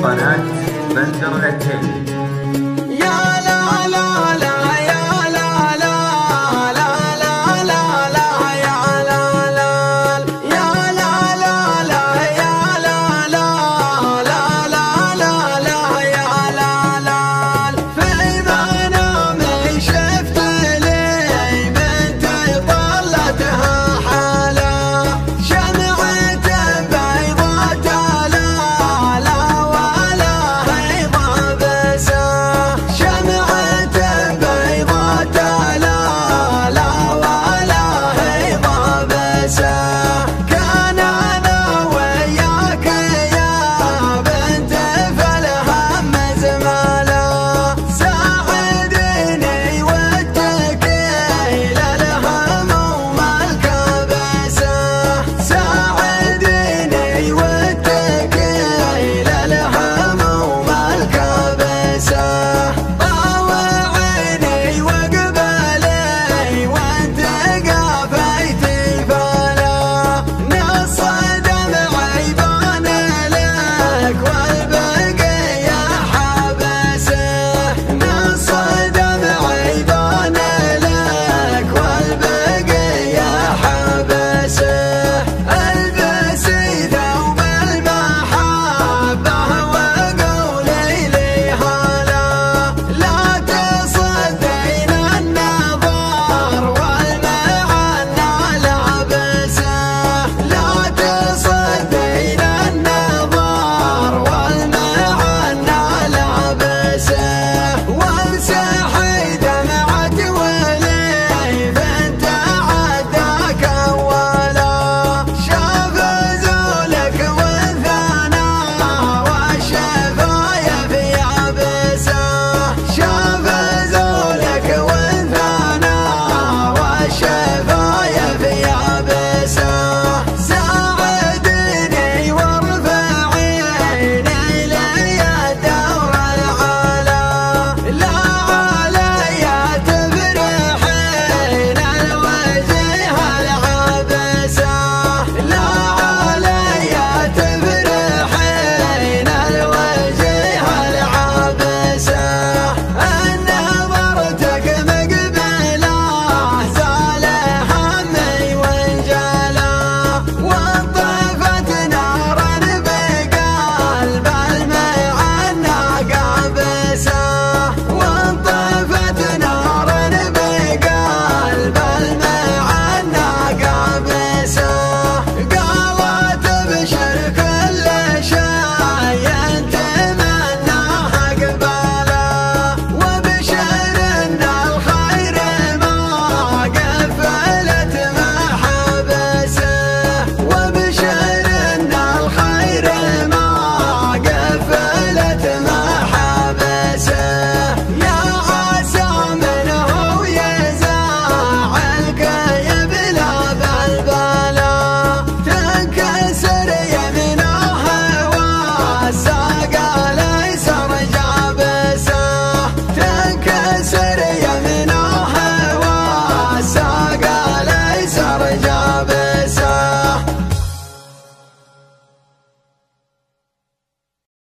Banat Bengalachelli. like why